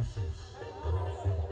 pieces, but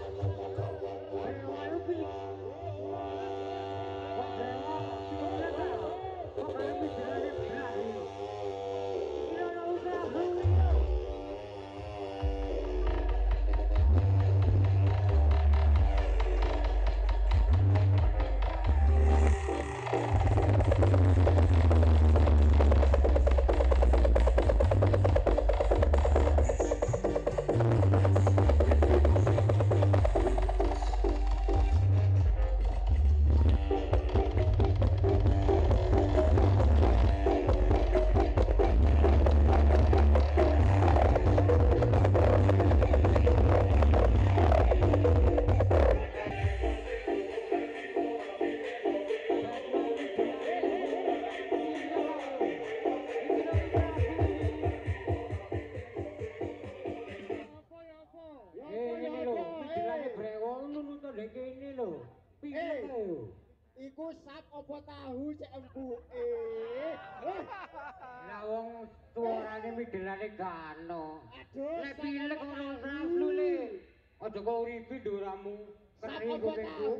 Aja kok uripi nduramu. Kering apa kupingku. tahu?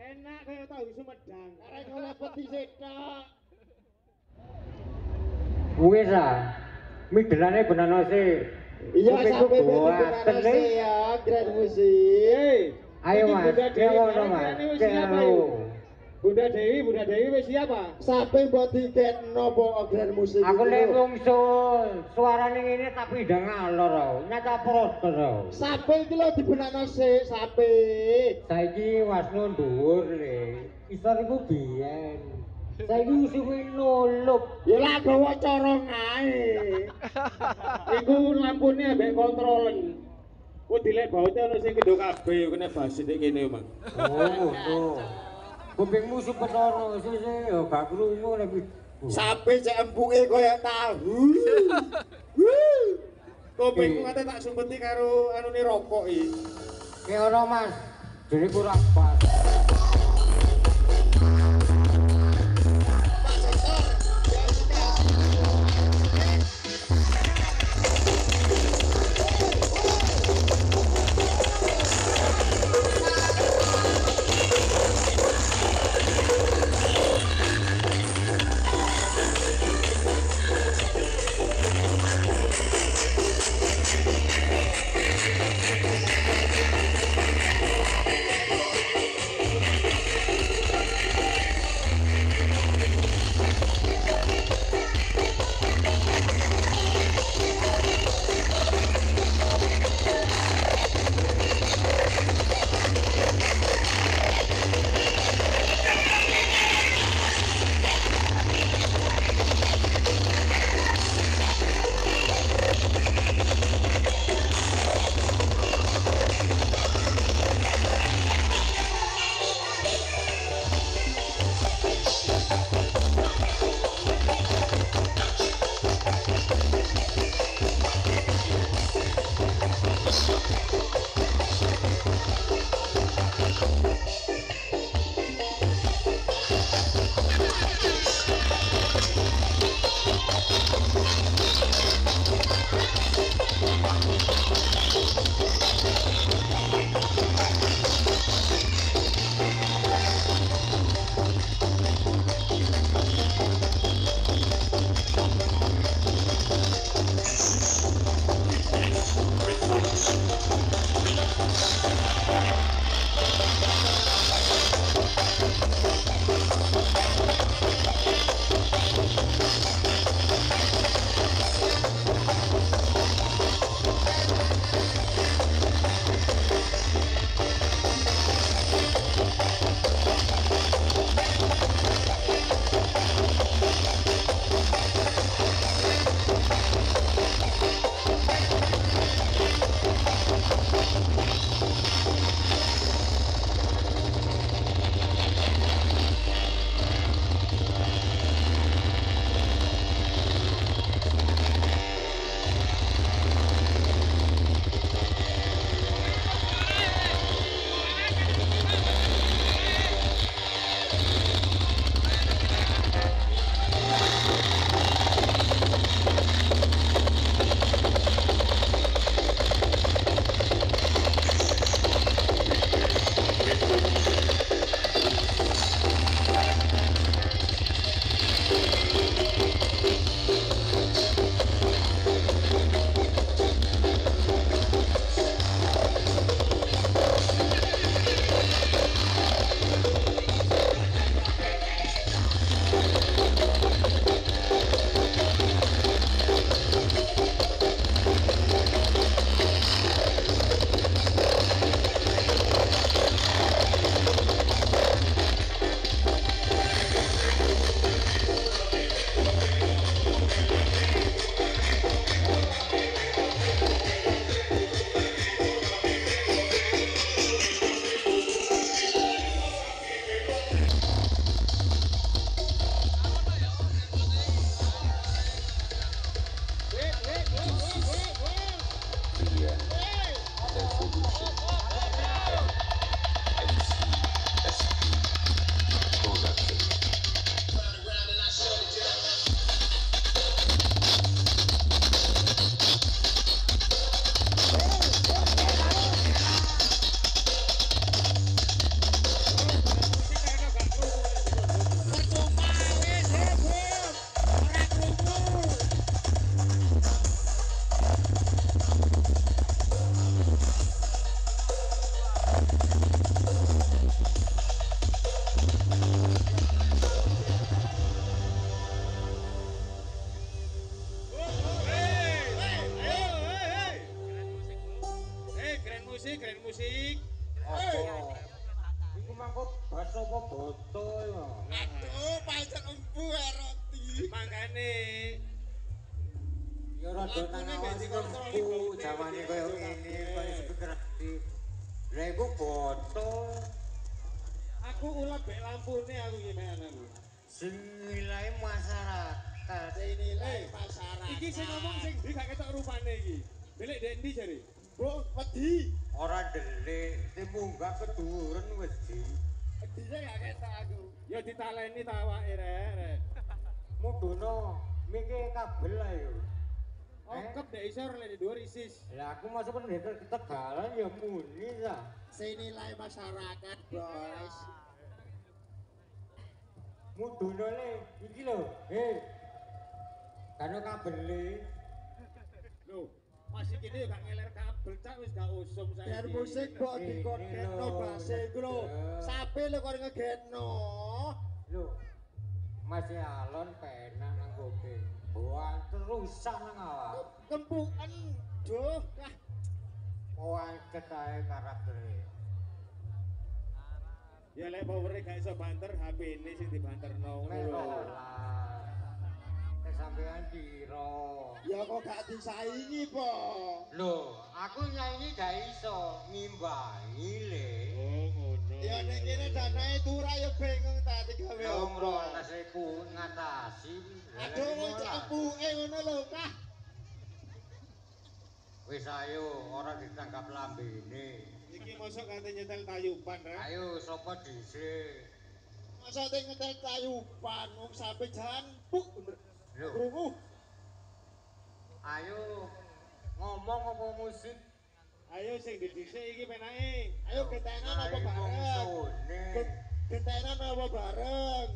Enak kaya tahu Sumedang. Arek ngono peti setok. Wis ah. Midelane benana sih. Iya sampe beda Le. ya Grand Musik. Ayo mas, Dewi, ngono mas. Kelo. Bunda Dewi, Bunda Dewi wis siapa? Sampe mbok diketno po Grand Musik. Aku lek lungsul, suarane ngene tapi ndang ngalor oh. Nyata protes oh. Sampe iki lho dibenakno sik, sampe. Saiki wasno dhuwur le. Isor iku biyen. Saiki usume nulup. Ya lah gawa corong ae. Iku lampune ambek kontrolen. Ku dilek baute ono sing kendho kabeh kena basit iki kene, Mang. Oh, ngono. Kupingmu supetoro sese yo gak krungu lek. Sampe cek embuke kaya tahu. Kupingku kate tak sumpeti karo anune rokok iki. Ki ora Mas. Jadi kurang pas. sik. Iku mangko basa apa boto ya. Aduh, pancen empu roti. Mangkane. Ya rada nang ngendi kok jawane koyo ngene, koyo segerti. Lah iku boto. Aku ulah bek lampune aku iki menen. Senilai masyarakat. Senilai masyarakat. Iki sing ngomong sing di gak ketok rupane iki. Milik Dendi jare. Mbok wedi. Ora delik, sing munggah keduren wedi. Wedine gak ketok aku. Ya ditaleni ta awake rek. Mudono mikir kabel ae yo. Oh, kep dek isor lek di dhuwur isis. Lah aku masuk pendekar ketegalan ya muni ta. Senilai masyarakat, Bos. Mudono le iki lho. Hei. Kano kabel le. Masih kini gak ngeler kabel cak wis gak usum saya. Biar musik ini lho. base iku lho. Ya. Sapi lho kok ngegeno. Lho. Masih alon penak nang kuping. Buan terusak nang awak. Kempukan duh. Wah, Buan ketahe karaktere. Ya lek powere gak iso banter HP ini sing dibanterno ngono Lho Kesampean piro? ya kok gak disaingi, Po. Lho, aku nyanyi gak iso ngimbangi le. Oh, ngono. Ya nek kene danae turah ya bingung ta digawe Wong apa. rolas iku ngatasi. Aduh, wong cek empuke ngono lho, Kah. Wis ayo, ora ditangkap lambene. Iki mosok kate nyetel tayuban rek. Ayo sapa dhisik? Masa te ngetel tayuban wong sampe jampuk. Lho, Krungu. ayo ngomong apa musik? Ayo sing di dhisik iki penake. Ayo gentenan apa bareng? Gentenan apa bareng?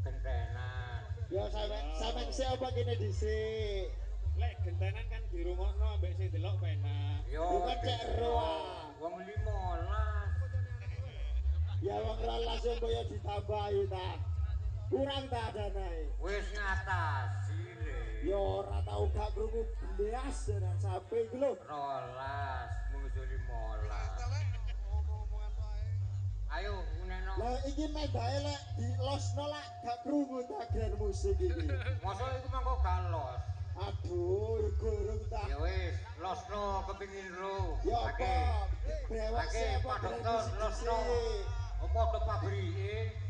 Gentenan. Ya sampe sampe sik apa kene dhisik. Lek gentenan kan dirungokno ambek sing delok penak. Yo, Bukan cek ah. Wong limolas. Ya wong rolas yo kaya ditambahi ta. Kurang ta danae. Wis ngatasi le. Ya ora tau gak krungu blas dan sampe iku lho. Rolas, musuh limolas. Ayo, uneno. Lah iki medae lek dilosno lak gak krungu ta gen musik iki. Masa iku mangko galos. Aduh, gurung ta. Ya wis, losno kepingin ro. Ya apa? Brewok Ake, sik apa Dokter, losno. Apa do pabrike?